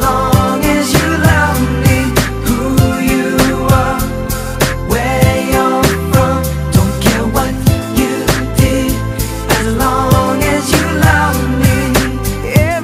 Long.